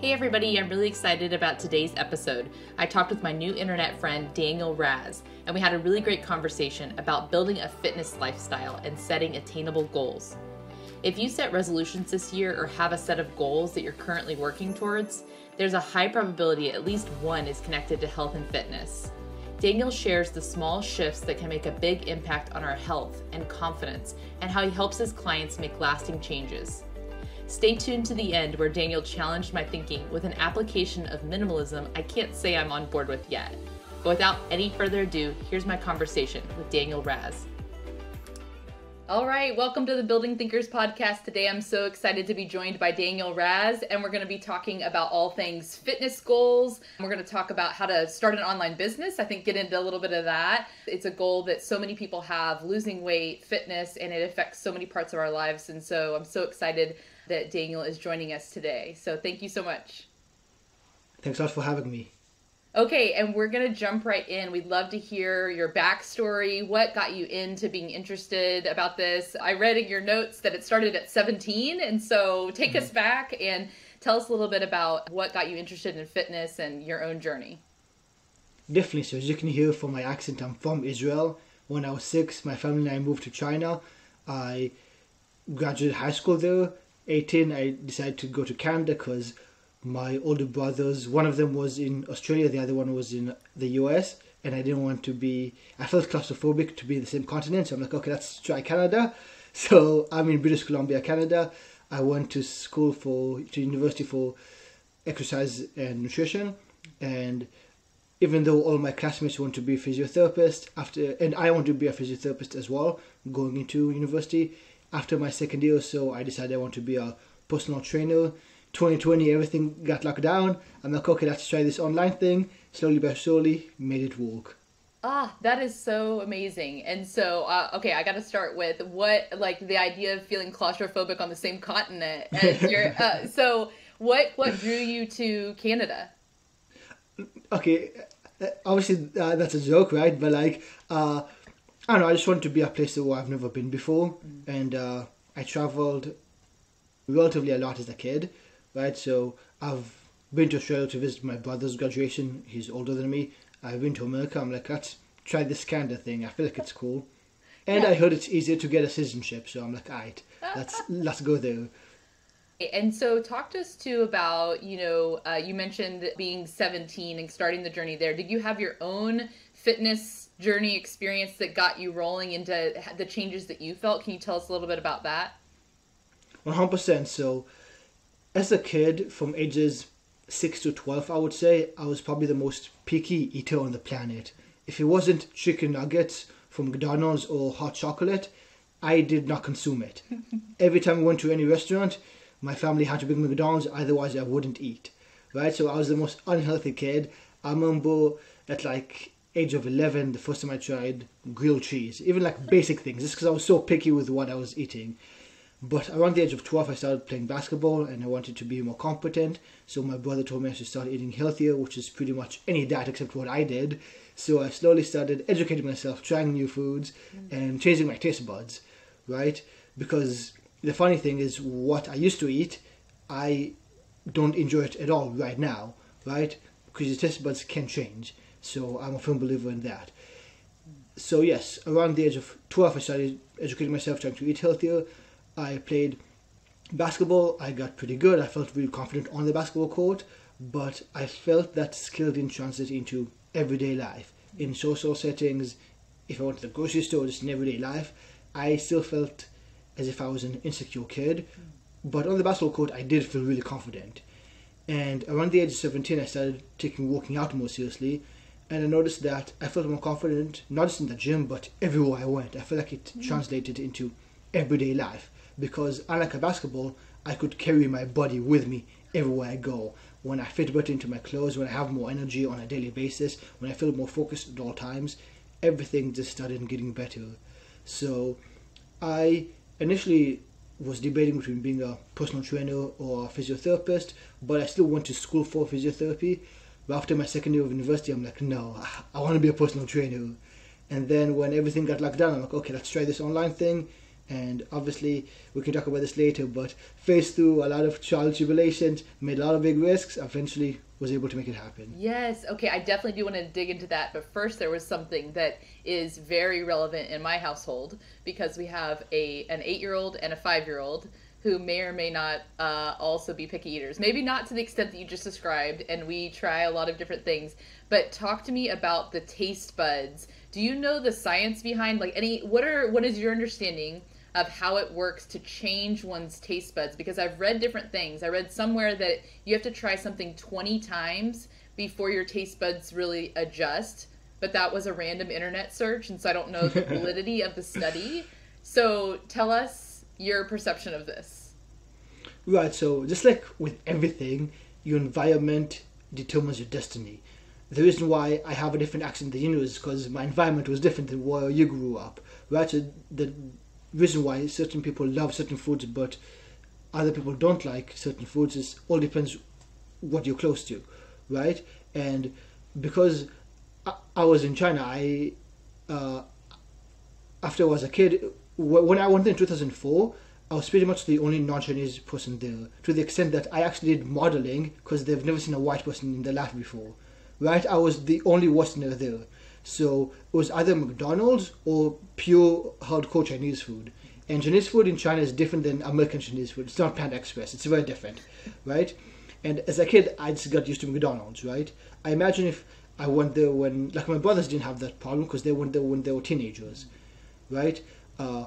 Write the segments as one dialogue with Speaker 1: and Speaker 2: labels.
Speaker 1: Hey everybody, I'm really excited about today's episode. I talked with my new internet friend Daniel Raz, and we had a really great conversation about building a fitness lifestyle and setting attainable goals. If you set resolutions this year or have a set of goals that you're currently working towards, there's a high probability at least one is connected to health and fitness. Daniel shares the small shifts that can make a big impact on our health and confidence, and how he helps his clients make lasting changes. Stay tuned to the end where Daniel challenged my thinking with an application of minimalism I can't say I'm on board with yet. But without any further ado, here's my conversation with Daniel Raz. All right, welcome to the Building Thinkers podcast. Today I'm so excited to be joined by Daniel Raz, and we're going to be talking about all things fitness goals. We're going to talk about how to start an online business. I think get into a little bit of that. It's a goal that so many people have losing weight, fitness, and it affects so many parts of our lives. And so I'm so excited that Daniel is joining us today. So thank you so much.
Speaker 2: Thanks a lot for having me.
Speaker 1: Okay, and we're going to jump right in. We'd love to hear your backstory. What got you into being interested about this? I read in your notes that it started at 17, and so take mm-hmm. us back and tell us a little bit about what got you interested in fitness and your own journey.
Speaker 2: Definitely. So, as you can hear from my accent, I'm from Israel. When I was six, my family and I moved to China. I graduated high school there 18, I decided to go to Canada because my older brothers, one of them was in Australia, the other one was in the US, and I didn't want to be, I felt claustrophobic to be in the same continent, so I'm like, okay, let's try Canada. So I'm in British Columbia, Canada. I went to school for, to university for exercise and nutrition, and even though all my classmates want to be physiotherapists after and I want to be a physiotherapist as well going into university after my second year or so, I decided I want to be a personal trainer. 2020, everything got locked down. I'm like, okay, let's try this online thing. Slowly but surely, made it work.
Speaker 1: Ah, that is so amazing. And so, uh, okay, I got to start with what, like, the idea of feeling claustrophobic on the same continent as your. uh, so, what what drew you to Canada?
Speaker 2: Okay, uh, obviously uh, that's a joke, right? But like, uh, I don't know. I just want to be a place where I've never been before, mm. and uh, I traveled relatively a lot as a kid, right? So I've been to Australia to visit my brother's graduation. He's older than me. I've been to America. I'm like, let's try this kind of thing. I feel like it's cool, and yeah. I heard it's easier to get a citizenship. So I'm like, alright, let's let's go there.
Speaker 1: And so, talk to us too about you know uh, you mentioned being 17 and starting the journey there. Did you have your own fitness journey experience that got you rolling into the changes that you felt. Can you tell us a little bit about that?
Speaker 2: 100%. So, as a kid from ages 6 to 12, I would say, I was probably the most picky eater on the planet. If it wasn't chicken nuggets from McDonald's or hot chocolate, I did not consume it. Every time I went to any restaurant, my family had to bring McDonald's, otherwise, I wouldn't eat. Right? So, I was the most unhealthy kid. I remember at like age of 11 the first time I tried grilled cheese, even like basic things, just because I was so picky with what I was eating. But around the age of 12, I started playing basketball and I wanted to be more competent. So my brother told me I should start eating healthier, which is pretty much any diet except what I did. So I slowly started educating myself, trying new foods, mm. and changing my taste buds, right? Because the funny thing is, what I used to eat, I don't enjoy it at all right now, right? Because your taste buds can change. So I'm a firm believer in that. So yes, around the age of 12, I started educating myself, trying to eat healthier. I played basketball. I got pretty good. I felt really confident on the basketball court, but I felt that skill didn't translate into everyday life. In social settings, if I went to the grocery store, just in everyday life, I still felt as if I was an insecure kid. But on the basketball court, I did feel really confident. And around the age of 17, I started taking walking out more seriously and I noticed that I felt more confident, not just in the gym, but everywhere I went. I felt like it mm. translated into everyday life because, unlike a basketball, I could carry my body with me everywhere I go. When I fit better into my clothes, when I have more energy on a daily basis, when I feel more focused at all times, everything just started getting better. So, I initially was debating between being a personal trainer or a physiotherapist, but I still went to school for physiotherapy but after my second year of university, I'm like, no, I want to be a personal trainer. And then when everything got locked down, I'm like, okay, let's try this online thing. And obviously, we can talk about this later, but faced through a lot of trial tribulations, made a lot of big risks, eventually was able to make it happen.
Speaker 1: Yes. Okay. I definitely do want to dig into that. But first, there was something that is very relevant in my household because we have a an eight year old and a five year old who may or may not uh, also be picky eaters. Maybe not to the extent that you just described, and we try a lot of different things. But talk to me about the taste buds. Do you know the science behind like any? What are what is your understanding? of how it works to change one's taste buds because I've read different things. I read somewhere that you have to try something 20 times before your taste buds really adjust, but that was a random internet search and so I don't know the validity of the study. So tell us your perception of this.
Speaker 2: Right, so just like with everything, your environment determines your destiny. The reason why I have a different accent than you is because my environment was different than where you grew up. Right, so the reason why certain people love certain foods but other people don't like certain foods is all depends what you're close to, right? And because I, I was in China, I uh, after I was a kid, when I went there in 2004, I was pretty much the only non-Chinese person there, to the extent that I actually did modeling because they've never seen a white person in their life before, right? I was the only Westerner there. So it was either McDonald's or pure hardcore Chinese food. And Chinese food in China is different than American Chinese food. It's not Panda Express. It's very different, right? And as a kid, I just got used to McDonald's, right? I imagine if I went there when, like my brothers didn't have that problem because they went there when they were teenagers, right? Uh,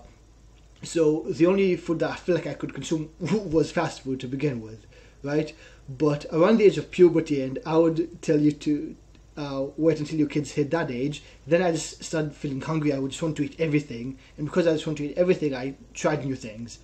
Speaker 2: so the only food that I feel like I could consume was fast food to begin with, right? But around the age of puberty, and I would tell you to uh, wait until your kids hit that age. Then I just started feeling hungry. I would just want to eat everything, and because I just want to eat everything, I tried new things.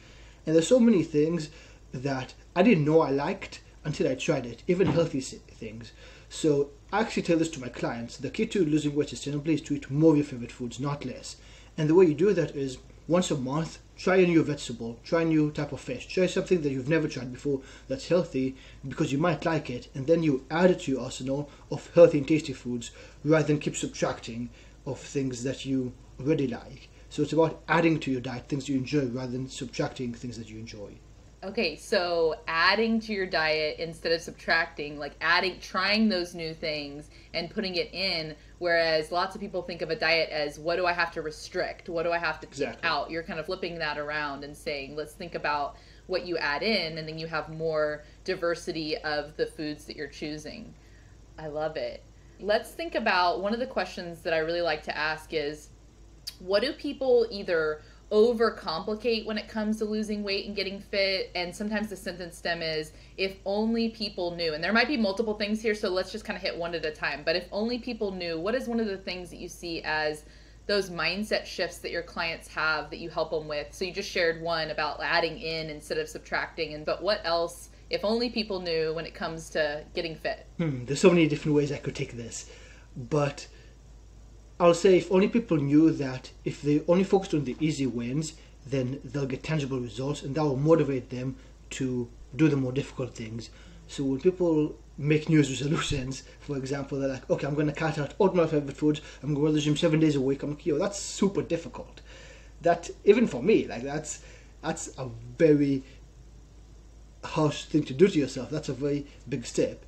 Speaker 2: And there's so many things that I didn't know I liked until I tried it, even healthy things. So I actually tell this to my clients: the key to losing weight sustainably is to eat more of your favorite foods, not less. And the way you do that is once a month, try a new vegetable, try a new type of fish, try something that you've never tried before that's healthy because you might like it, and then you add it to your arsenal of healthy and tasty foods rather than keep subtracting of things that you really like. So it's about adding to your diet things you enjoy rather than subtracting things that you enjoy.
Speaker 1: Okay, so adding to your diet instead of subtracting, like adding, trying those new things and putting it in. Whereas lots of people think of a diet as what do I have to restrict? What do I have to take exactly. out? You're kind of flipping that around and saying, let's think about what you add in, and then you have more diversity of the foods that you're choosing. I love it. Let's think about one of the questions that I really like to ask is what do people either overcomplicate when it comes to losing weight and getting fit and sometimes the sentence stem is if only people knew and there might be multiple things here so let's just kind of hit one at a time but if only people knew what is one of the things that you see as those mindset shifts that your clients have that you help them with? So you just shared one about adding in instead of subtracting and but what else if only people knew when it comes to getting fit?
Speaker 2: Hmm, there's so many different ways i could take this but I'll say if only people knew that if they only focused on the easy wins, then they'll get tangible results and that will motivate them to do the more difficult things. So when people make New Year's resolutions, for example, they're like, okay, I'm going to cut out all my favorite foods. I'm going to go to the gym seven days a week. I'm like, yo, that's super difficult. That even for me, like that's that's a very harsh thing to do to yourself. That's a very big step.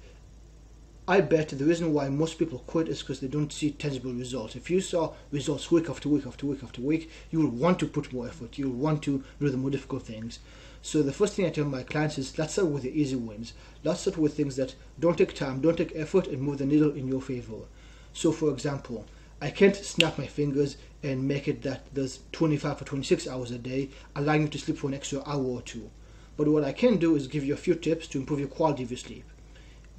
Speaker 2: I bet the reason why most people quit is because they don't see tangible results. If you saw results week after week after week after week, you will want to put more effort. You will want to do the more difficult things. So the first thing I tell my clients is let's start with the easy wins. Let's start with things that don't take time, don't take effort, and move the needle in your favor. So for example, I can't snap my fingers and make it that there's 25 or 26 hours a day, allowing you to sleep for an extra hour or two. But what I can do is give you a few tips to improve your quality of your sleep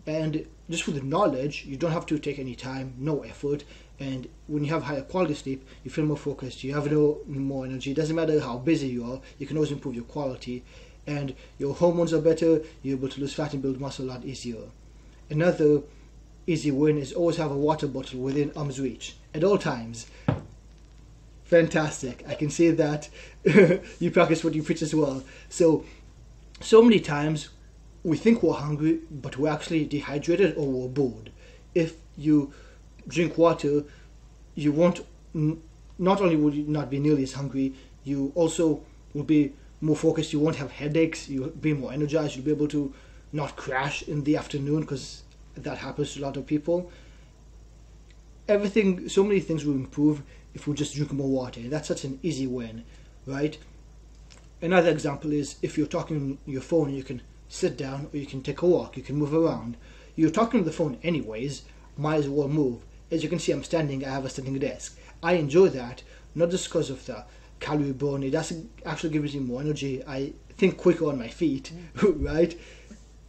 Speaker 2: and just with the knowledge you don't have to take any time no effort. And when you have higher quality sleep you feel more focused you have no more energy. It doesn't matter how busy you are you can always improve your quality. And your hormones are better you're able to lose fat and build muscle a lot easier. Another easy win is always have a water bottle within arm's reach at all times. Fantastic. I can see that. You practice what you preach as well. So so many times we think we're hungry, but we're actually dehydrated or we're bored. If you drink water, you won't. Not only will you not be nearly as hungry, you also will be more focused. You won't have headaches. You'll be more energized. You'll be able to not crash in the afternoon because that happens to a lot of people. Everything, so many things will improve if we just drink more water. That's such an easy win, right? Another example is if you're talking on your phone, you can sit down or you can take a walk, you can move around. You're talking on the phone anyways, might as well move. As you can see, I'm standing, I have a standing desk. I enjoy that, not just because of the calorie burn, it actually gives me more energy. I think quicker on my feet, right?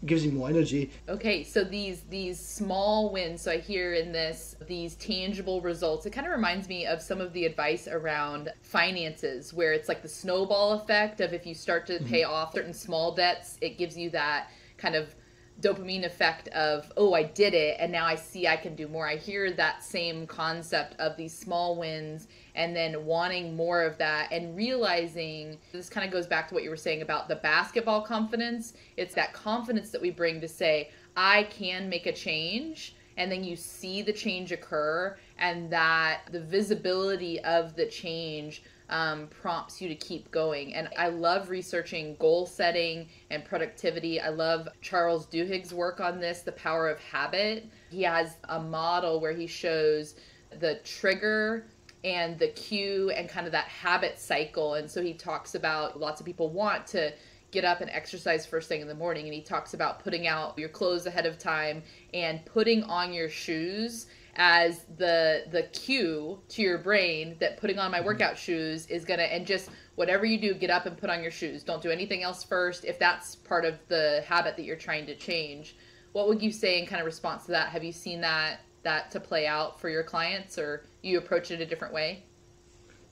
Speaker 2: Gives you more energy.
Speaker 1: Okay, so these these small wins. So I hear in this these tangible results. It kind of reminds me of some of the advice around finances, where it's like the snowball effect of if you start to pay mm-hmm. off certain small debts, it gives you that kind of dopamine effect of oh i did it and now i see i can do more. I hear that same concept of these small wins and then wanting more of that and realizing this kind of goes back to what you were saying about the basketball confidence. It's that confidence that we bring to say i can make a change and then you see the change occur and that the visibility of the change um, prompts you to keep going. And I love researching goal setting and productivity. I love Charles Duhigg's work on this, The Power of Habit. He has a model where he shows the trigger and the cue and kind of that habit cycle. And so he talks about lots of people want to get up and exercise first thing in the morning. And he talks about putting out your clothes ahead of time and putting on your shoes as the the cue to your brain that putting on my mm-hmm. workout shoes is gonna and just whatever you do get up and put on your shoes. Don't do anything else first. If that's part of the habit that you're trying to change what would you say in kind of response to that? Have you seen that that to play out for your clients or you approach it a different way?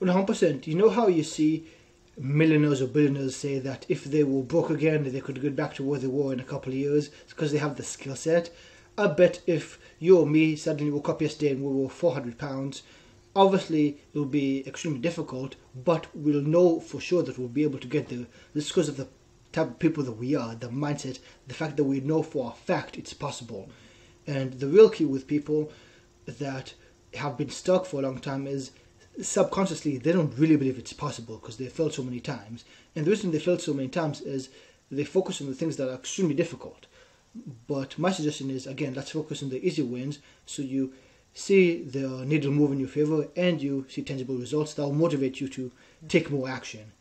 Speaker 2: 100% you know how you see millionaires or billionaires say that if they were broke again they could get back to where they were in a couple of years? Because they have the skill set. I bet if you or me suddenly woke up yesterday and we were 400 pounds, obviously it will be extremely difficult, but we'll know for sure that we'll be able to get there. This because of the type of people that we are, the mindset, the fact that we know for a fact it's possible. And the real key with people that have been stuck for a long time is subconsciously they don't really believe it's possible because they failed so many times. And the reason they failed so many times is they focus on the things that are extremely difficult. But my suggestion is again, let's focus on the easy wins so you see the needle move in your favor and you see tangible results that will motivate you to take more action.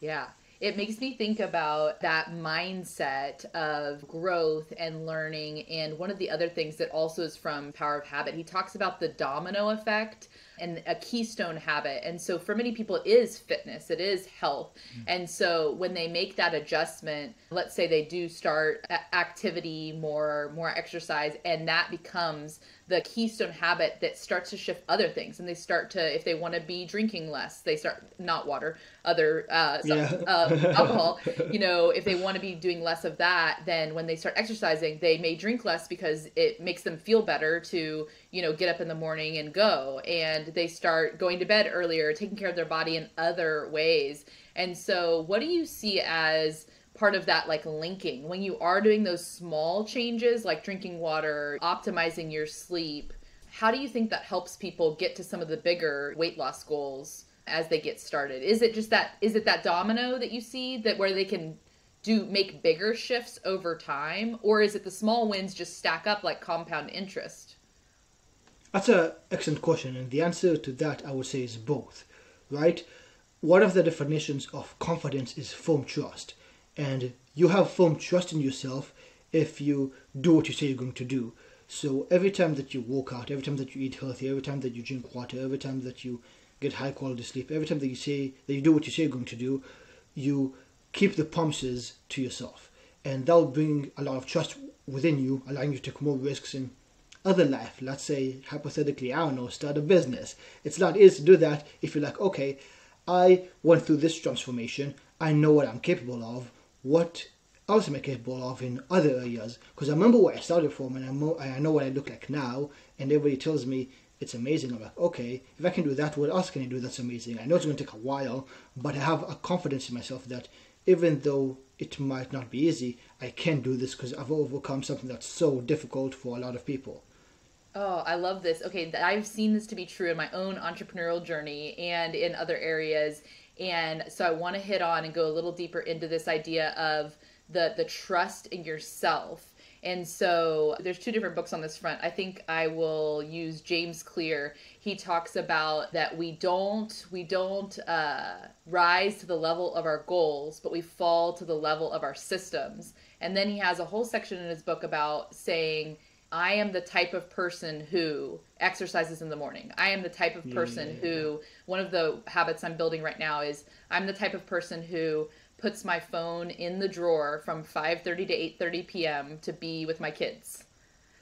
Speaker 1: Yeah. It makes me think about that mindset of growth and learning. And one of the other things that also is from Power of Habit, he talks about the domino effect and a keystone habit. And so for many people, it is fitness, it is health. Mm-hmm. And so when they make that adjustment, let's say they do start activity more, more exercise, and that becomes the keystone habit that starts to shift other things and they start to if they want to be drinking less they start not water other uh, some, yeah. uh, alcohol you know if they want to be doing less of that then when they start exercising they may drink less because it makes them feel better to you know get up in the morning and go. And they start going to bed earlier taking care of their body in other ways. And so what do you see as part of that like linking? When you are doing those small changes like drinking water optimizing your sleep how do you think that helps people get to some of the bigger weight loss goals as they get started? Is it just that is it that domino that you see that where they can do make bigger shifts over time? Or is it the small wins just stack up like compound interest
Speaker 2: that's an excellent question and the answer to that i would say is both right one of the definitions of confidence is firm trust and you have firm trust in yourself if you do what you say you're going to do. So every time that you walk out, every time that you eat healthy, every time that you drink water, every time that you get high quality sleep, every time that you say that you do what you say you're going to do, you keep the promises to yourself. And that will bring a lot of trust within you, allowing you to take more risks in other life. Let's say, hypothetically, I don't know, start a business. It's a lot easier to do that if you're like, okay, I went through this transformation, I know what I'm capable of, what else am I capable of in other areas? Because I remember where I started from and I, I know what I look like now, and everybody tells me it's amazing. I'm like, okay, if I can do that, what else can I do that's amazing? I know it's going to take a while, but I have a confidence in myself that even though it might not be easy, I can do this because I've overcome something that's so difficult for a lot of people.
Speaker 1: Oh, I love this. Okay, I've seen this to be true in my own entrepreneurial journey and in other areas And so I want to hit on and go a little deeper into this idea of the the trust in yourself. And so there's two different books on this front. I think I will use James Clear. He talks about that we don't we don't uh, rise to the level of our goals, but we fall to the level of our systems. And then he has a whole section in his book about saying I am the type of person who exercises in the morning. I am the type of person yeah. who one of the habits I'm building right now is I'm the type of person who puts my phone in the drawer from 5:30 to 8:30 p.m. to be with my kids.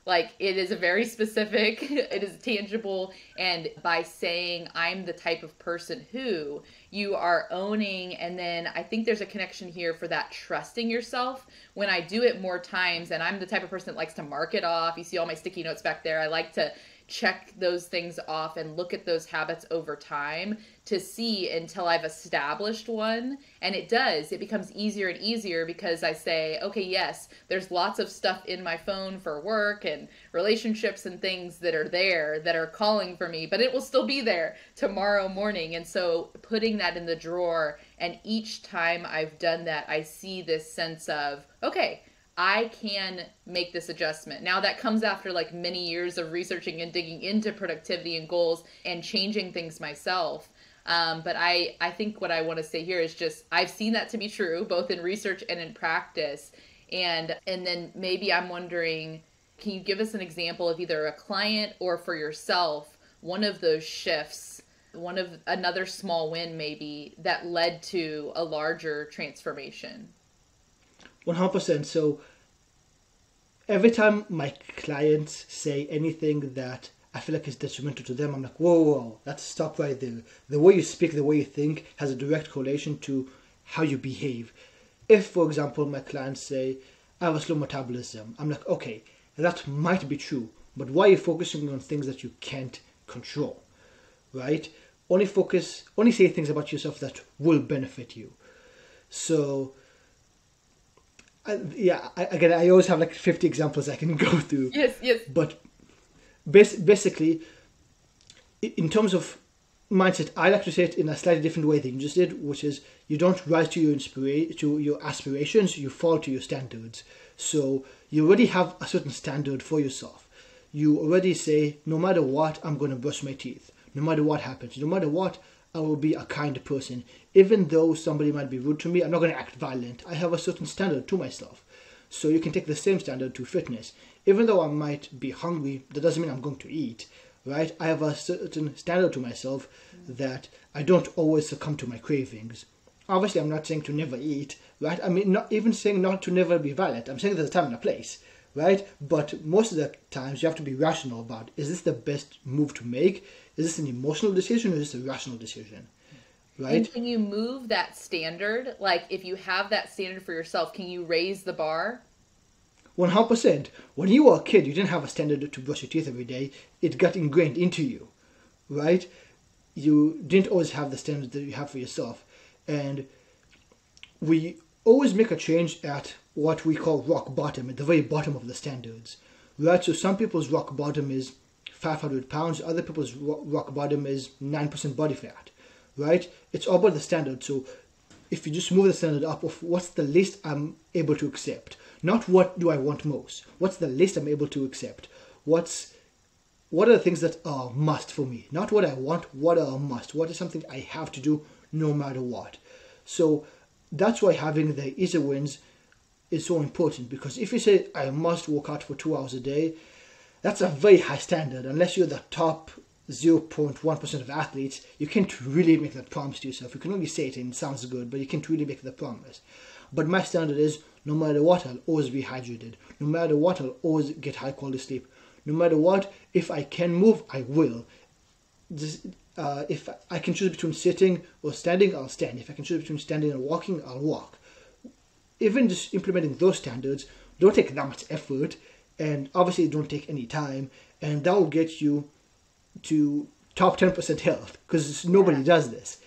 Speaker 1: Like it is a very specific, it is tangible and by saying I'm the type of person who you are owning and then I think there's a connection here for that trusting yourself. When I do it more times and I'm the type of person that likes to mark it off. You see all my sticky notes back there. I like to check those things off and look at those habits over time to see until I've established one. And it does, it becomes easier and easier because I say, okay, yes, there's lots of stuff in my phone for work and relationships and things that are there that are calling for me, but it will still be there tomorrow morning. And so putting that in the drawer, and each time I've done that, I see this sense of, okay, I can make this adjustment. Now that comes after like many years of researching and digging into productivity and goals and changing things myself. Um, but I, I think what I want to say here is just I've seen that to be true both in research and in practice. And and then maybe I'm wondering, can you give us an example of either a client or for yourself one of those shifts, one of another small win maybe that led to a larger transformation?
Speaker 2: 100%. So every time my clients say anything that I feel like is detrimental to them, I'm like, whoa, whoa, let's stop right there. The way you speak, the way you think has a direct correlation to how you behave. If, for example, my clients say, I have a slow metabolism, I'm like, okay, that might be true, but why are you focusing on things that you can't control? Right? Only focus, only say things about yourself that will benefit you. So, I, yeah, I, again, I always have like 50 examples I can go through.
Speaker 1: Yes, yes.
Speaker 2: But bas- basically, in terms of mindset, I like to say it in a slightly different way than you just did, which is you don't rise to your inspira- to your aspirations, you fall to your standards. So you already have a certain standard for yourself. You already say, no matter what, I'm going to brush my teeth. No matter what happens, no matter what, I will be a kind person. Even though somebody might be rude to me, I'm not going to act violent. I have a certain standard to myself. So you can take the same standard to fitness. Even though I might be hungry, that doesn't mean I'm going to eat, right? I have a certain standard to myself that I don't always succumb to my cravings. Obviously, I'm not saying to never eat, right? I mean, not even saying not to never be violent. I'm saying there's a time and a place, right? But most of the times, you have to be rational about is this the best move to make? Is this an emotional decision or is this a rational decision? Right?
Speaker 1: And can you move that standard? Like, if you have that standard for yourself, can you raise the bar?
Speaker 2: 100%. When you were a kid, you didn't have a standard to brush your teeth every day. It got ingrained into you, right? You didn't always have the standard that you have for yourself. And we always make a change at what we call rock bottom, at the very bottom of the standards, right? So some people's rock bottom is 500 pounds. Other people's rock bottom is 9% body fat, right? It's all about the standard. So if you just move the standard up of what's the least I'm able to accept, not what do I want most, what's the least I'm able to accept, what's what are the things that are must for me, not what I want, what are must, what is something I have to do no matter what. So that's why having the easy wins is so important because if you say I must work out for two hours a day, that's a very high standard. Unless you're the top 0.1% of athletes, you can't really make that promise to yourself. You can only say it and it sounds good, but you can't really make the promise. But my standard is no matter what, I'll always be hydrated. No matter what, I'll always get high quality sleep. No matter what, if I can move, I will. Just, uh, if I can choose between sitting or standing, I'll stand. If I can choose between standing and walking, I'll walk. Even just implementing those standards don't take that much effort and obviously don't take any time and that will get you to top 10% health because nobody yeah. does this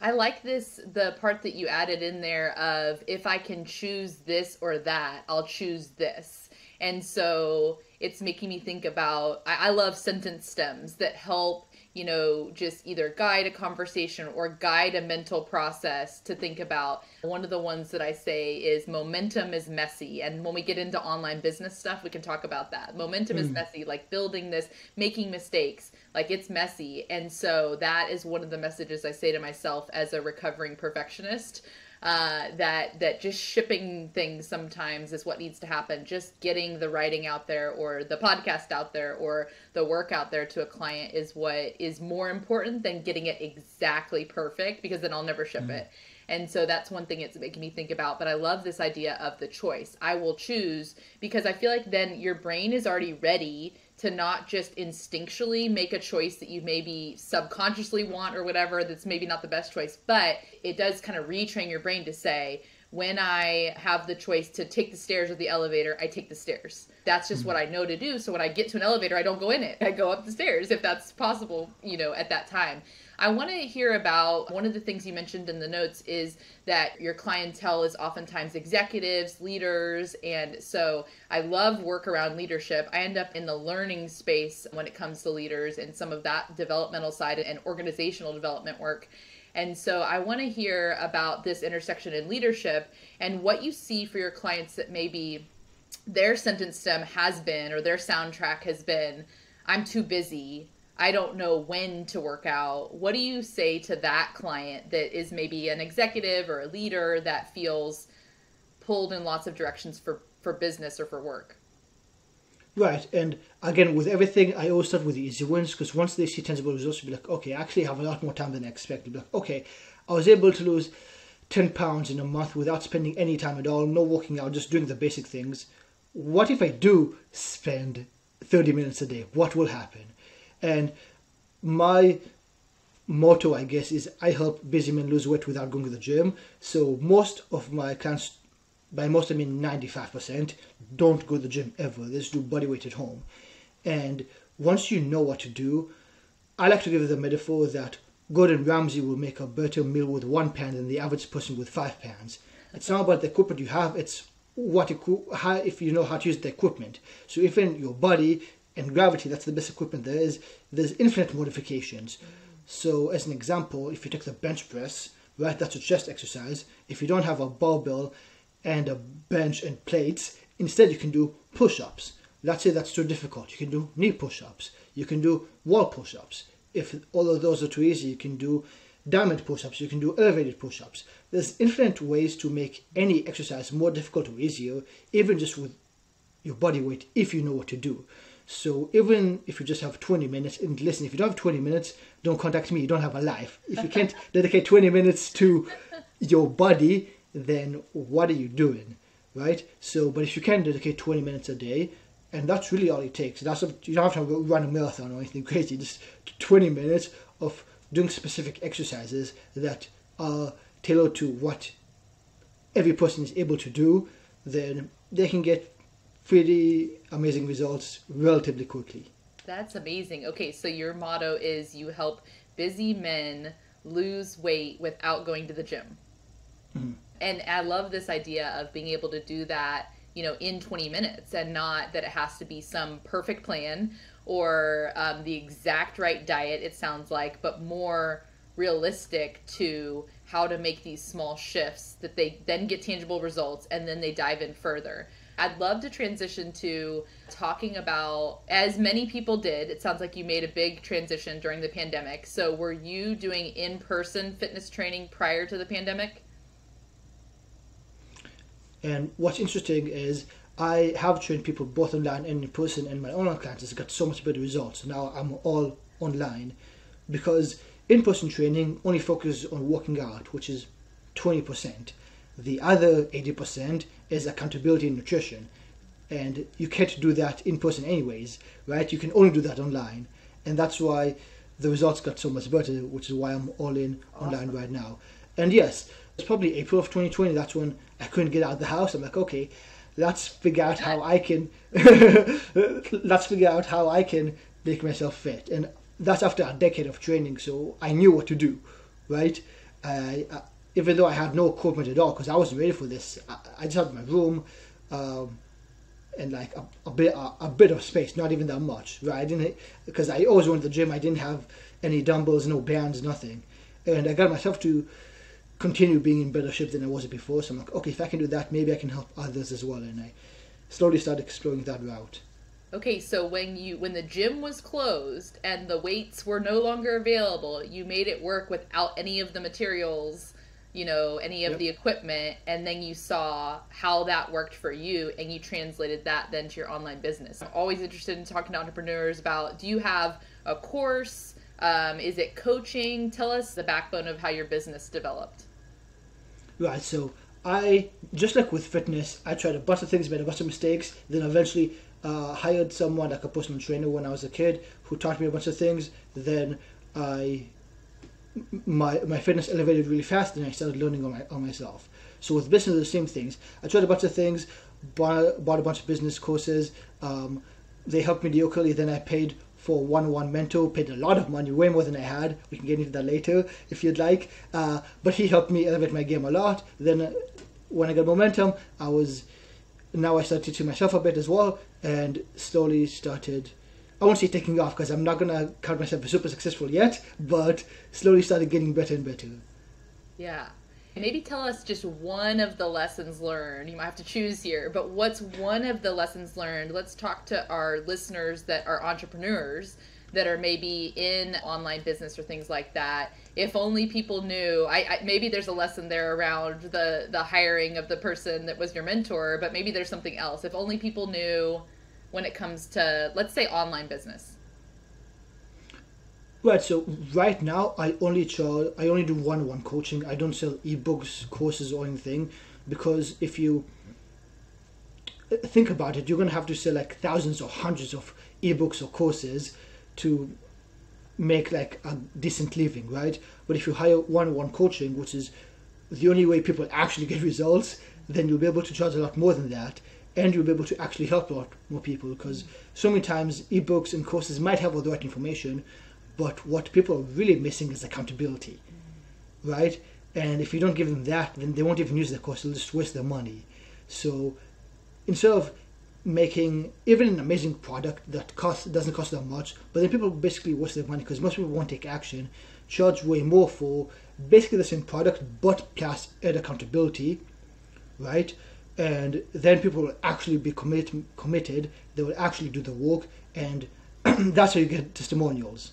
Speaker 1: i like this the part that you added in there of if i can choose this or that i'll choose this and so it's making me think about I, I love sentence stems that help you know, just either guide a conversation or guide a mental process to think about. One of the ones that I say is momentum is messy. And when we get into online business stuff, we can talk about that. Momentum mm. is messy, like building this, making mistakes, like it's messy. And so that is one of the messages I say to myself as a recovering perfectionist uh, that that just shipping things sometimes is what needs to happen. Just getting the writing out there, or the podcast out there, or the work out there to a client is what is more important than getting it exactly perfect because then I'll never ship mm-hmm. it. And so that's one thing it's making me think about. But I love this idea of the choice. I will choose because I feel like then your brain is already ready to not just instinctually make a choice that you maybe subconsciously want or whatever that's maybe not the best choice, but it does kind of retrain your brain to say, when I have the choice to take the stairs or the elevator, I take the stairs. That's just mm-hmm. what I know to do. So when I get to an elevator, I don't go in it. I go up the stairs if that's possible, you know, at that time. I want to hear about one of the things you mentioned in the notes is that your clientele is oftentimes executives, leaders, and so I love work around leadership. I end up in the learning space when it comes to leaders and some of that developmental side and organizational development work. And so I want to hear about this intersection in leadership and what you see for your clients that maybe their sentence stem has been or their soundtrack has been I'm too busy I don't know when to work out. What do you say to that client that is maybe an executive or a leader that feels pulled in lots of directions for, for business or for work?
Speaker 2: Right, and again, with everything, I always start with the easy wins because once they see tangible results, you'll be like, okay, I actually have a lot more time than I expected. Like, okay, I was able to lose 10 pounds in a month without spending any time at all, no working out, just doing the basic things. What if I do spend 30 minutes a day? What will happen? And my motto, I guess, is I help busy men lose weight without going to the gym. So most of my clients, by most I mean 95%, don't go to the gym ever. They just do body weight at home. And once you know what to do, I like to give the metaphor that Gordon Ramsay will make a better meal with one pan than the average person with five pans. It's not about the equipment you have, it's what how, if you know how to use the equipment. So even your body and gravity, that's the best equipment there is, there's infinite modifications. So as an example, if you take the bench press, right, that's a chest exercise. If you don't have a barbell and a bench and plates, instead you can do push-ups. Let's say that's too difficult. You can do knee push-ups. You can do wall push-ups. If all of those are too easy, you can do diamond push-ups. You can do elevated push-ups. There's infinite ways to make any exercise more difficult or easier, even just with your body weight, if you know what to do. So even if you just have 20 minutes, and listen, if you don't have 20 minutes, don't contact me. You don't have a life. If you can't dedicate 20 minutes to your body, then what are you doing, right? So, but if you can dedicate 20 minutes a day, and that's really all it takes. That's you don't have to run a marathon or anything crazy. Just 20 minutes of doing specific exercises that are tailored to what every person is able to do. Then they can get pretty amazing results relatively quickly.
Speaker 1: That's amazing. Okay, so your motto is you help busy men lose weight without going to the gym. Mm-hmm. And I love this idea of being able to do that, you know, in 20 minutes and not that it has to be some perfect plan or um, the exact right diet, it sounds like, but more realistic to how to make these small shifts that they then get tangible results and then they dive in further. I'd love to transition to talking about, as many people did, it sounds like you made a big transition during the pandemic. So, were you doing in person fitness training prior to the pandemic?
Speaker 2: And what's interesting is I have trained people both online and in person, and my online clients classes got so much better results. Now I'm all online because in person training only focuses on working out, which is 20%. The other 80% is accountability in nutrition. And you can't do that in person, anyways, right? You can only do that online. And that's why the results got so much better, which is why I'm all in awesome. online right now. And yes, it's probably April of 2020. That's when I couldn't get out of the house. I'm like, okay, let's figure out how I can, let's figure out how I can make myself fit. And that's after a decade of training, so I knew what to do, right? I, even though I had no equipment at all because I wasn't ready for this. I, I just had my room, um, and like a, a bit a, a, bit of space, not even that much, right? I didn't because I always went to the gym. I didn't have any dumbbells, no bands, nothing, and I got myself to continue being in better shape than I was before. So I'm like, okay, if I can do that, maybe I can help others as well, and I slowly started exploring that route.
Speaker 1: Okay, so when you when the gym was closed and the weights were no longer available, you made it work without any of the materials, you know, any of yep. the equipment, and then you saw how that worked for you and you translated that then to your online business. I'm always interested in talking to entrepreneurs about do you have a course? Um, is it coaching? Tell us the backbone of how your business developed.
Speaker 2: Right, so I just like with fitness, I tried a bunch of things, made a bunch of mistakes, then eventually uh, hired someone like a personal trainer when I was a kid who taught me a bunch of things. Then I my my fitness elevated really fast, and I started learning on my on myself. So with business, the same things. I tried a bunch of things, bought, bought a bunch of business courses. Um, they helped me mediocrely. Then I paid for one-on-one mentor, paid a lot of money, way more than I had. We can get into that later if you'd like. Uh, but he helped me elevate my game a lot. Then uh, when I got momentum, I was now I started teaching myself a bit as well, and slowly started. I won't say taking off because I'm not gonna count myself as super successful yet, but slowly started getting better and better.
Speaker 1: Yeah. Maybe tell us just one of the lessons learned. You might have to choose here, but what's one of the lessons learned? Let's talk to our listeners that are entrepreneurs that are maybe in online business or things like that if only people knew I, I, maybe there's a lesson there around the the hiring of the person that was your mentor but maybe there's something else if only people knew when it comes to let's say online business?
Speaker 2: Right so right now i only charge i only do one-on-one coaching. I don't sell ebooks courses or anything because if you think about it you're going to have to sell like thousands or hundreds of ebooks or courses to make like a decent living, right? But if you hire one-on-one coaching, which is the only way people actually get results, then you'll be able to charge a lot more than that, and you'll be able to actually help a lot more people. Because so many times ebooks and courses might have all the right information, but what people are really missing is accountability, right? And if you don't give them that, then they won't even use the course; they'll just waste their money. So instead of making even an amazing product that costs doesn't cost that much, but then people basically waste their money because most people won't take action, charge way more for basically the same product but plus add accountability, right? And then people will actually be commit, committed. They will actually do the work, and that's how you get testimonials.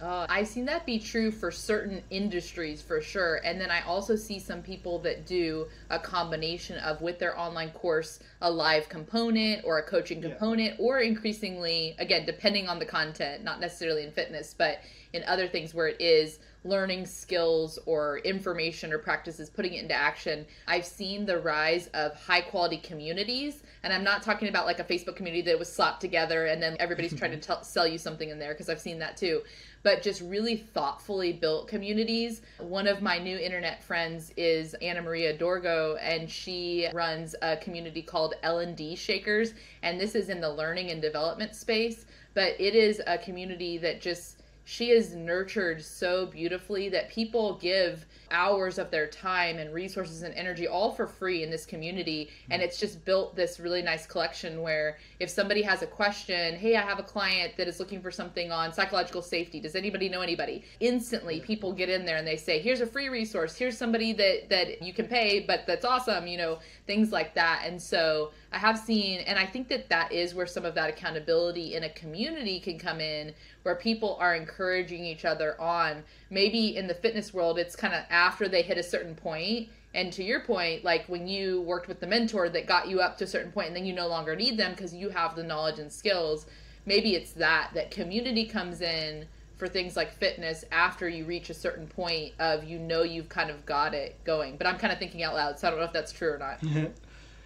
Speaker 1: Uh, I've seen that be true for certain industries for sure. And then I also see some people that do a combination of with their online course, a live component or a coaching component, yeah. or increasingly, again, depending on the content, not necessarily in fitness, but in other things where it is learning skills or information or practices, putting it into action. I've seen the rise of high quality communities. And I'm not talking about like a Facebook community that was slapped together and then everybody's trying to sell you something in there because I've seen that too but just really thoughtfully built communities. One of my new internet friends is Anamaria Dorgo, and she runs a community called L&D Shakers, and this is in the learning and development space, but it is a community that just she is nurtured so beautifully that people give hours of their time and resources and energy all for free in this community. And mm-hmm. it's just built this really nice collection where if somebody has a question hey i have a client that is looking for something on psychological safety. Does anybody know anybody? Instantly people get in there and they say here's a free resource. Here's somebody that that you can pay but that's awesome you know things like that. And so i have seen and i think that that is where some of that accountability in a community can come in where people are encouraging each other on. Maybe in the fitness world it's kind of after they hit a certain point. And to your point like when you worked with the mentor that got you up to a certain point and then you no longer need them because you have the knowledge and skills maybe it's that that community comes in for things like fitness after you reach a certain point of you know you've kind of got it going. But i'm kind of thinking out loud so i don't know if that's true or not.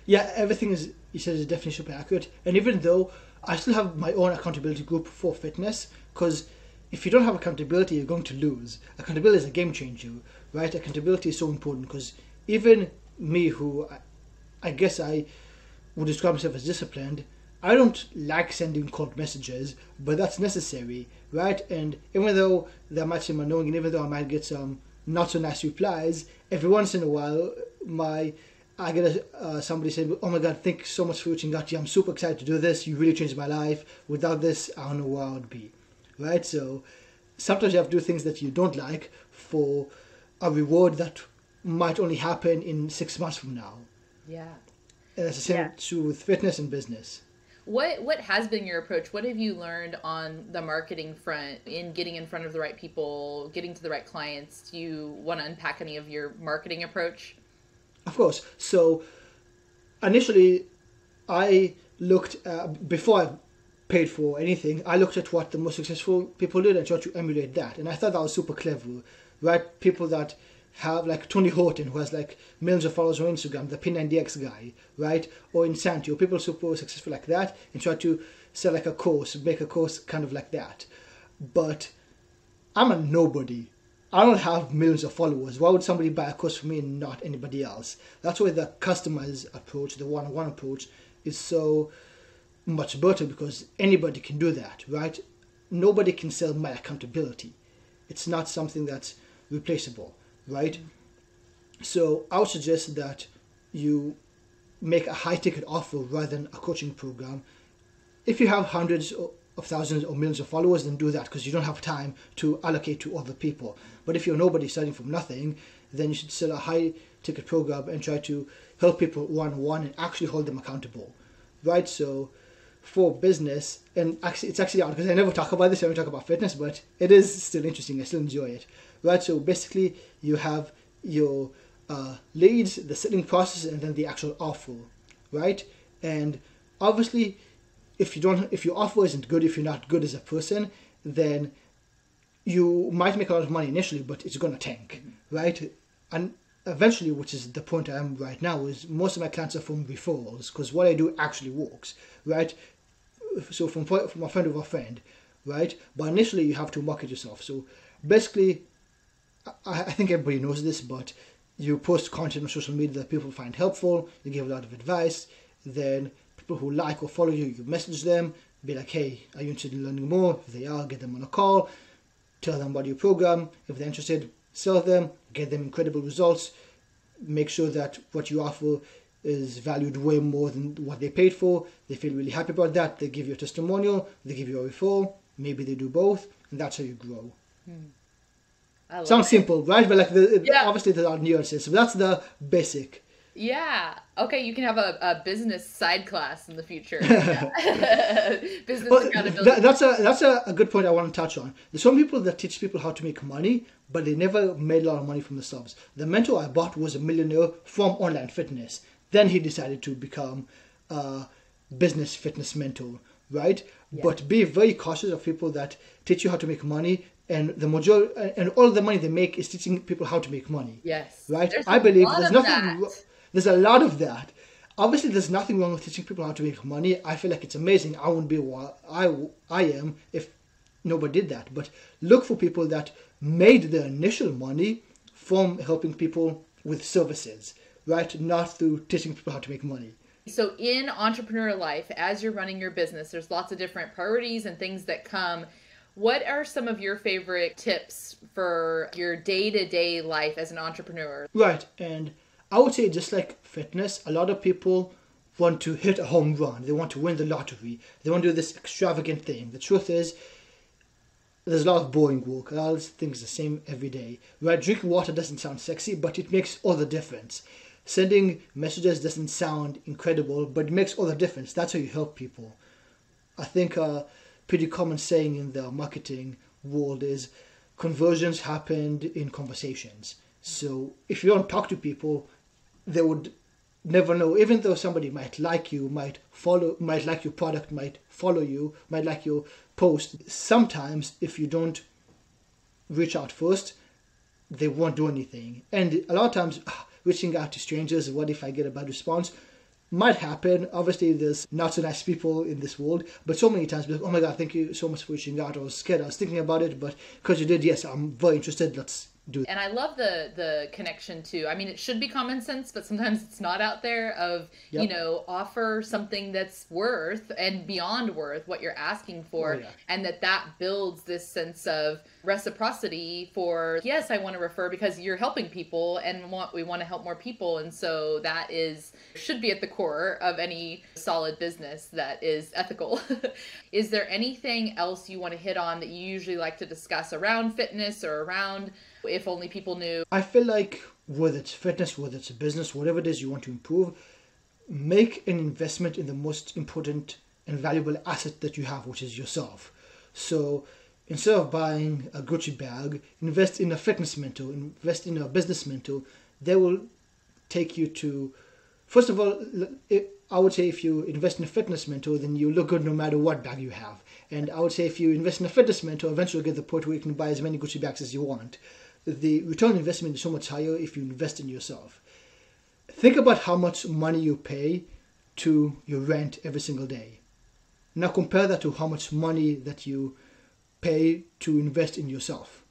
Speaker 2: Yeah everything is you said is definitely super accurate. And even though i still have my own accountability group for fitness because if you don't have accountability, you're going to lose. Accountability is a game changer, right? Accountability is so important because even me, who I, I guess I would describe myself as disciplined, I don't like sending cold messages, but that's necessary, right? And even though that might seem annoying, and even though I might get some not so nice replies, every once in a while, my I get a, uh, somebody saying, "Oh my God, thank you so much for reaching out to you. I'm super excited to do this. You really changed my life. Without this, I don't know where I would be." Right? So sometimes you have to do things that you don't like for a reward that might only happen in six months from now.
Speaker 1: Yeah.
Speaker 2: And that's the same
Speaker 3: Yeah.
Speaker 2: true with fitness and business.
Speaker 1: What what has been your approach? What have you learned on the marketing front in getting in front of the right people, getting to the right clients? Do you want to unpack any of your marketing approach?
Speaker 2: Of course. So initially, I looked uh, before I paid for anything. I looked at what the most successful people did and tried to emulate that. And I thought that was super clever, right? People that have like Tony Horton, who has like millions of followers on Instagram, the P90X guy, right? Or Insanity, or people super successful like that, and try to sell like a course, make a course kind of like that. But I'm a nobody. I don't have millions of followers. Why would somebody buy a course from me and not anybody else? That's why the customized approach, the one-on-one approach, is so much better because anybody can do that, right? Nobody can sell my accountability. It's not something that's replaceable, right? So I would suggest that you make a high-ticket offer rather than a coaching program. If you have hundreds of thousands or millions of followers, then do that because you don't have time to allocate to other people. But if you're nobody starting from nothing, then you should sell a high-ticket program and try to help people one-on-one and actually hold them accountable, right? So for business, and actually it's actually odd because I never talk about this, I never talk about fitness, but it is still interesting. I still enjoy it, right? So basically, you have your uh, leads, the selling process, and then the actual offer, right? And obviously, if you don't, if your offer isn't good, if you're not good as a person, then you might make a lot of money initially, but it's gonna tank, right? And eventually, which is the point I am right now, is most of my clients are from referrals because what I do actually works, right? So from from a friend of a friend, right? But initially, you have to market yourself. So basically, I, I think everybody knows this, but you post content on social media that people find helpful. You give a lot of advice. Then people who like or follow you, you message them, be like, "Hey, are you interested in learning more?" If they are, get them on a call. Tell them about your program. If they're interested, sell them. Get them incredible results. Make sure that what you offer is valued way more than what they paid for. They feel really happy about that. They give you a testimonial. They give you a referral. Maybe they do both, and that's how you grow.
Speaker 1: Hmm. Love
Speaker 2: Sounds
Speaker 1: it.
Speaker 2: simple, right? But like, the,
Speaker 1: Yeah.
Speaker 2: obviously there are nuances. So that's the basic.
Speaker 1: Yeah. Okay, you can have a, a business side class in the future. Yeah. business
Speaker 2: But
Speaker 1: accountability.
Speaker 2: that, that's a that's a, a good point I want to touch on. There's some people that teach people how to make money, but they never made a lot of money from themselves. The mentor I bought was a millionaire from online fitness. Then he decided to become a business fitness mentor, right? But be very cautious of people that teach you how to make money, and the majority and all the money they make is teaching people how to make money.
Speaker 1: yes.
Speaker 2: right?
Speaker 1: There's
Speaker 2: I believe there's nothing.
Speaker 1: that.
Speaker 2: There's a lot of that. Obviously, there's nothing wrong with teaching people how to make money. I feel like it's amazing. I wouldn't be what I I am if nobody did that. But look for people that made their initial money from helping people with services, right? Not through teaching people how to make money.
Speaker 1: So, in entrepreneur life, as you're running your business, there's lots of different priorities and things that come. What are some of your favorite tips for your day to day life as an entrepreneur?
Speaker 2: Right, and I would say just like fitness, a lot of people want to hit a home run. They want to win the lottery. They want to do this extravagant thing. The truth is, there's a lot of boring work. A lot of things the same every day. Right, drinking water doesn't sound sexy, but it makes all the difference. Sending messages doesn't sound incredible, but it makes all the difference. That's how you help people. I think a pretty common saying in the marketing world is conversions happened in conversations. So if you don't talk to people, they would never know. Even though somebody might like you, might follow, might like your product, might follow you, might like your post. Sometimes if you don't reach out first, they won't do anything. And a lot of times, ah, reaching out to strangers, what if I get a bad response? Might happen. Obviously, there's not so nice people in this world, but so many times, like, oh my god, thank you so much for reaching out. I was scared, I was thinking about it, but because you did, yes, I'm very interested. Let's do.
Speaker 1: And I love the the connection to. I mean, it should be common sense, but sometimes it's not out there. Of you know, offer something that's worth and beyond worth what you're asking for,
Speaker 2: Oh, yeah.
Speaker 1: and that that builds this sense of reciprocity. For yes, I want to refer because you're helping people, and want we want to help more people, and so that is should be at the core of any solid business that is ethical. is there anything else you want to hit on that you usually like to discuss around fitness or around if only people knew?
Speaker 2: I feel like whether it's fitness, whether it's a business, whatever it is you want to improve, make an investment in the most important and valuable asset that you have, which is yourself. So instead of buying a Gucci bag, invest in a fitness mentor, invest in a business mentor. They will take you to, first of all, I would say if you invest in a fitness mentor, then you look good no matter what bag you have. And I would say if you invest in a fitness mentor, eventually you'll get the point where you can buy as many Gucci bags as you want. The return on investment is so much higher if you invest in yourself. Think about how much money you pay to your rent every single day. Now compare that to how much money that you pay to invest in yourself.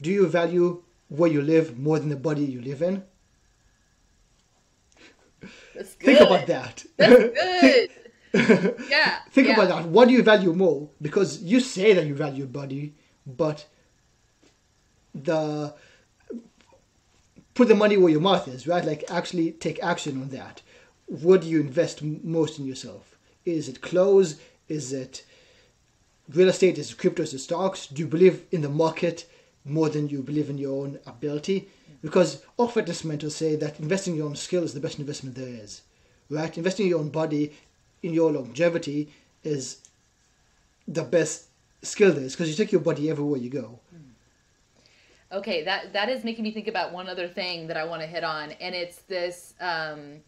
Speaker 2: Do you value where you live more than the body you live in?
Speaker 1: That's good.
Speaker 2: Think about that.
Speaker 1: That's good. yeah.
Speaker 2: Think
Speaker 1: yeah.
Speaker 2: about that. What do you value more? Because you say that you value your body, but the put the money where your mouth is, right? Like actually take action on that. What do you invest most in yourself? Is it clothes? Is it real estate? Is it crypto? Is it stocks? Do you believe in the market more than you believe in your own ability? Because fitness mentors say that investing in your own skill is the best investment there is, right? Investing in your own body, in your longevity, is the best skill there is because you take your body everywhere you go.
Speaker 1: Okay, that that is making me think about one other thing that I want to hit on, and it's this. Um,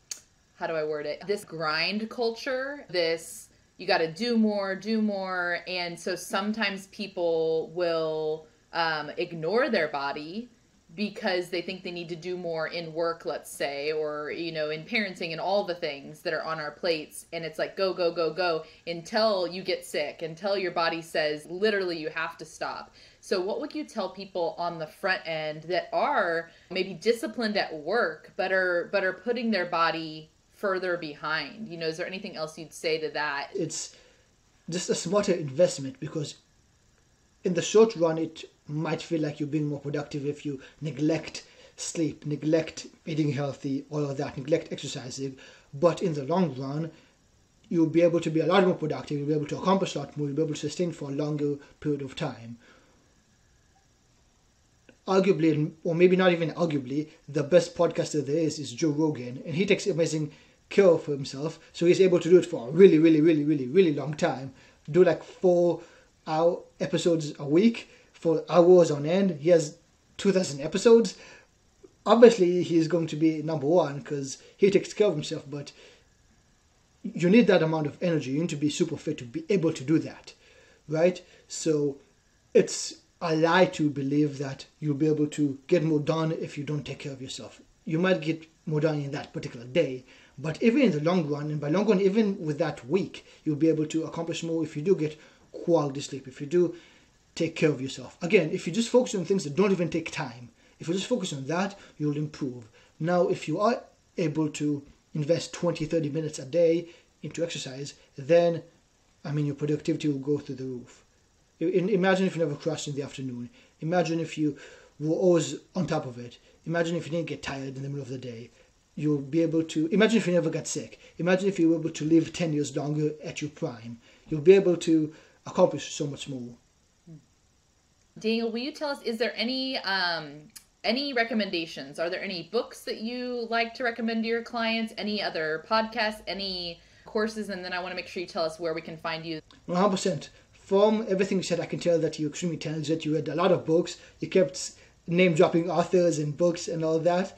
Speaker 1: how do I word it? This grind culture. This you got to do more, do more, and so sometimes people will um, ignore their body because they think they need to do more in work let's say or you know in parenting and all the things that are on our plates and it's like go go go go until you get sick until your body says literally you have to stop so what would you tell people on the front end that are maybe disciplined at work but are but are putting their body further behind you know is there anything else you'd say to that
Speaker 2: It's just a smarter investment because in the short run it might feel like you're being more productive if you neglect sleep, neglect eating healthy, all of that, neglect exercising. But in the long run, you'll be able to be a lot more productive, you'll be able to accomplish a lot more, you'll be able to sustain for a longer period of time. Arguably, or maybe not even arguably, the best podcaster there is is Joe Rogan, and he takes amazing care of himself, so he's able to do it for a really, really, really, really, really long time. Do like four hour episodes a week for hours on end. He has 2,000 episodes. Obviously, he's going to be number one because he takes care of himself, but you need that amount of energy. You need to be super fit to be able to do that, right? So it's a lie to believe that you'll be able to get more done if you don't take care of yourself. You might get more done in that particular day, but even in the long run, and by long run, even with that week, you'll be able to accomplish more if you do get quality sleep, if you do take care of yourself. Again, if you just focus on things that don't even take time, if you just focus on that, you'll improve. Now, if you are able to invest 20, 30 minutes a day into exercise, then, I mean, your productivity will go through the roof. Imagine if you never crashed in the afternoon. Imagine if you were always on top of it. Imagine if you didn't get tired in the middle of the day. You'll be able to. Imagine if you never got sick. Imagine if you were able to live 10 years longer at your prime. You'll be able to accomplish so much more.
Speaker 1: Daniel, will you tell us is there any um any recommendations? Are there any books that you like to recommend to your clients? Any other podcasts? Any courses? And then I want to make sure you tell us where we can find you.
Speaker 2: 100%. From everything you said, I can tell that you're extremely talented. You read a lot of books. You kept name dropping authors and books and all that.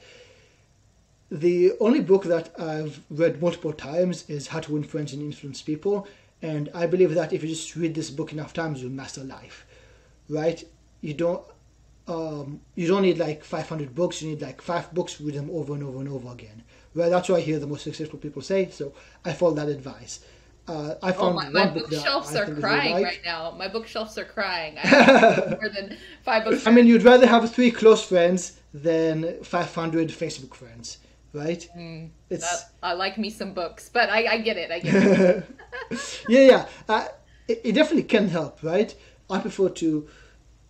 Speaker 2: The only book that I've read multiple times is How to Win Friends and Influence People. And I believe that if you just read this book enough times, you'll master life. Right? You don't. Um, you don't need like 500 books. You need like five books. Read them over and over and over again. Well, that's what I hear the most successful people say. So I follow that advice. Uh, I
Speaker 1: Oh, my, my
Speaker 2: one
Speaker 1: bookshelves are
Speaker 2: think is really
Speaker 1: crying
Speaker 2: like.
Speaker 1: right now. My bookshelves are crying. I have more than five books.
Speaker 2: I mean, you'd rather have three close friends than 500 Facebook friends, right? It's
Speaker 1: That- I like me some books, but I, I get it. I get it.
Speaker 2: yeah, yeah. Uh, it, it definitely can help, right? I prefer to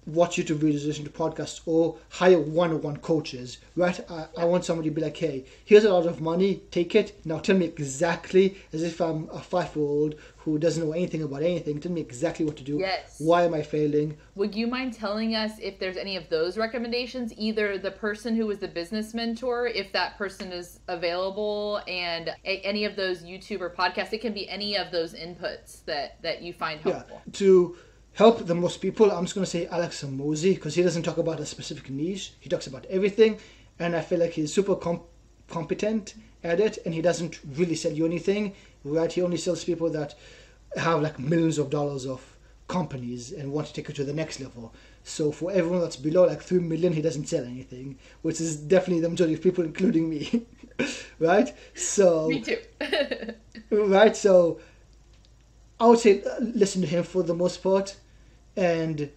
Speaker 2: watch YouTube videos, listen to podcasts, or hire one-on-one coaches, right? I, I want somebody to be like, hey, here's a lot of money, take it. Now tell me exactly, as if I'm a five-year-old who doesn't know anything about anything, tell me exactly what to do.
Speaker 1: Yes.
Speaker 2: Why am I failing?
Speaker 1: Would you mind telling us if there's any of those recommendations? Either the person who was the business mentor, if that person is available, and a- any of those YouTube or podcasts. It can be any of those inputs that that you find
Speaker 2: Yeah.
Speaker 1: helpful.
Speaker 2: To help the most people, I'm just going to say Alex Hormozi because he doesn't talk about a specific niche. He talks about everything, and I feel like he's super com- competent at it, and he doesn't really sell you anything. Right? He only sells people that have like millions of dollars of companies and want to take it to the next level. So for everyone that's below like three million, he doesn't sell anything, which is definitely the majority of people, including me. right? So
Speaker 1: Me too.
Speaker 2: right? So I would say uh, listen to him for the most part, and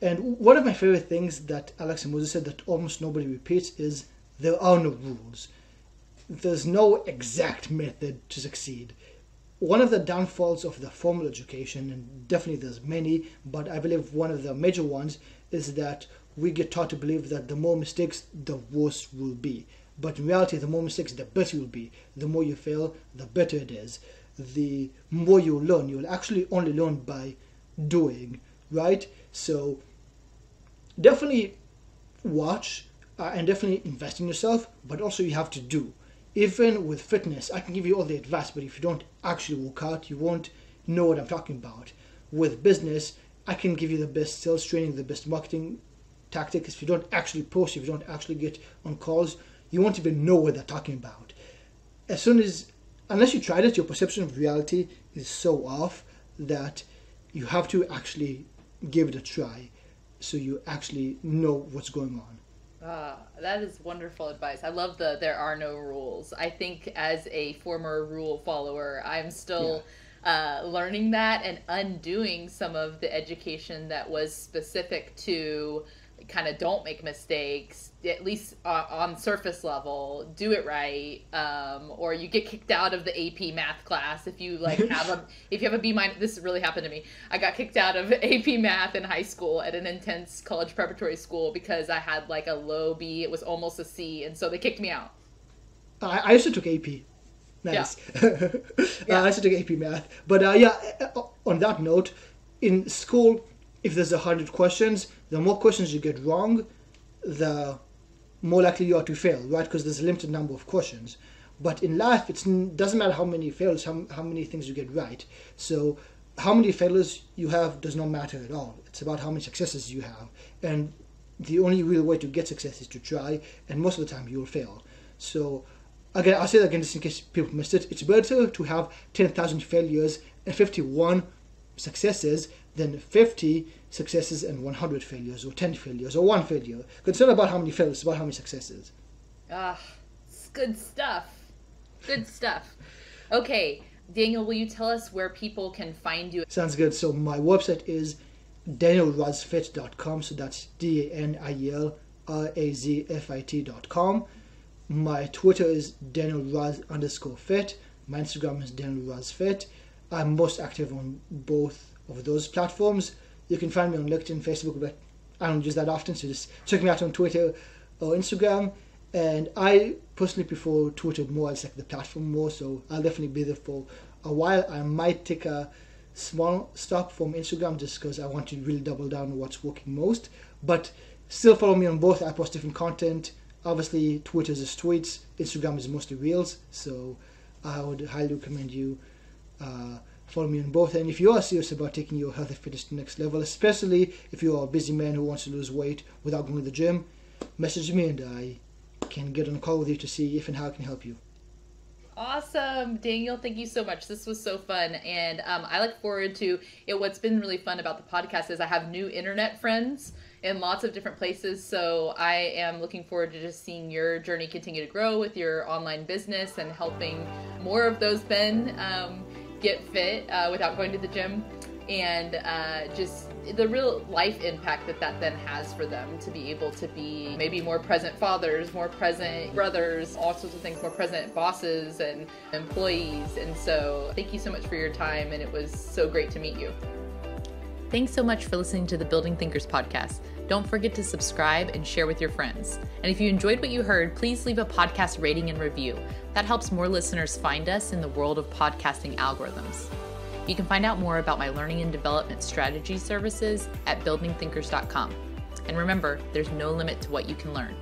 Speaker 2: and one of my favorite things that Alex Hormozi said that almost nobody repeats is there are no rules. There's no exact method to succeed. One of the downfalls of the formal education, and definitely there's many, but I believe one of the major ones is that we get taught to believe that the more mistakes, the worse will be. But in reality, the more mistakes, the better you'll be. The more you fail, the better it is. The more you learn, you'll actually only learn by doing, right? So definitely watch uh, and definitely invest in yourself, but also you have to do. Even with fitness, I can give you all the advice, but if you don't actually work out, you won't know what I'm talking about. With business, I can give you the best sales training, the best marketing tactics. If you don't actually post, if you don't actually get on calls, you won't even know what they're talking about. As soon as, unless you tried it, your perception of reality is so off that you have to actually give it a try so you actually know what's going on.
Speaker 1: Ah, that is wonderful advice. I love the there are no rules. I think as a former rule follower, I'm still uh, learning that and undoing some of the education that was specific to kind of don't make mistakes at least uh, on surface level do it right um, or you get kicked out of the ap math class if you like have a if you have a b minus this really happened to me i got kicked out of ap math in high school at an intense college preparatory school because i had like a low b it was almost a c and so they kicked me out
Speaker 2: I, I also took AP. Nice. Uh, I also took AP math. But uh, yeah, uh, on that note, in school, if there's a hundred questions, the more questions you get wrong, the more likely you are to fail, right? Because there's a limited number of questions. But in life, it doesn't matter how many fails, how, how many things you get right. So how many failures you have does not matter at all. It's about how many successes you have. And the only real way to get success is to try, and most of the time you will fail. So again, I'll say that again just in case people missed it. It's better to have 10,000 failures and 51 successes than 50 successes and 100 failures, or 10 failures, or one failure. It's not about how many failures, it's about how many successes.
Speaker 1: ah it's good stuff good stuff okay daniel will you tell us where people can find you
Speaker 2: Sounds good. So my website is danielrazfit.com. So that's D A N I E L R A Z F I T.com. My Twitter is danielraz underscore fit. My Instagram is danielrazfit. I'm most active on both of those platforms. You can find me on LinkedIn, Facebook, but I don't use that often. So just check me out on Twitter or Instagram. And I personally prefer Twitter more. It's like the platform more. So I'll definitely be there for a while. I might take a small stop from Instagram just because I want to really double down on what's working most. But still follow me on both. I post different content. Obviously, Twitter is just tweets. Instagram is mostly reels. So I would highly recommend you uh, follow me on both. And if you are serious about taking your health and fitness to the next level, especially if you are a busy man who wants to lose weight without going to the gym, message me and I can get on a call with you to see if and how I can help you.
Speaker 1: Awesome, Daniel. Thank you so much. This was so fun, and um, I look forward to it. What's been really fun about the podcast is I have new internet friends in lots of different places. So I am looking forward to just seeing your journey continue to grow with your online business and helping more of those men um, get fit uh, without going to the gym and uh, just the real life impact that that then has for them to be able to be maybe more present fathers, more present brothers, all sorts of things, more present bosses and employees. And so, thank you so much for your time, and it was so great to meet you. Thanks so much for listening to the Building Thinkers podcast. Don't forget to subscribe and share with your friends. And if you enjoyed what you heard, please leave a podcast rating and review. That helps more listeners find us in the world of podcasting algorithms. You can find out more about my learning and development strategy services at buildingthinkers.com. And remember, there's no limit to what you can learn.